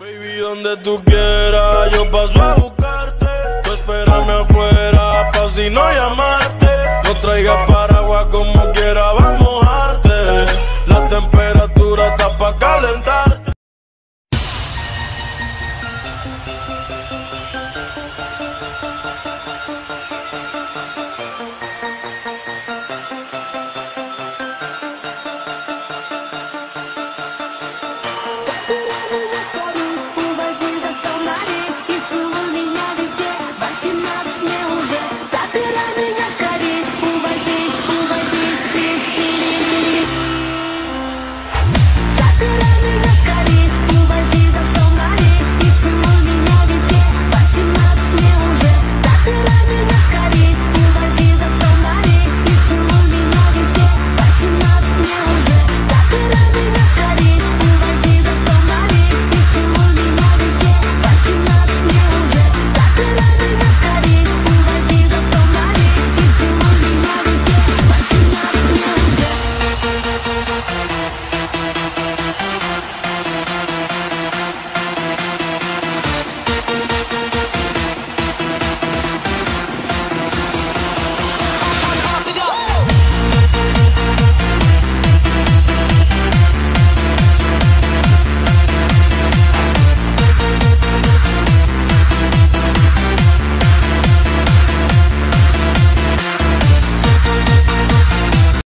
Baby, donde tú quieras, yo paso a buscarte. Tú espérame afuera, pa' si no llamarte. No traigas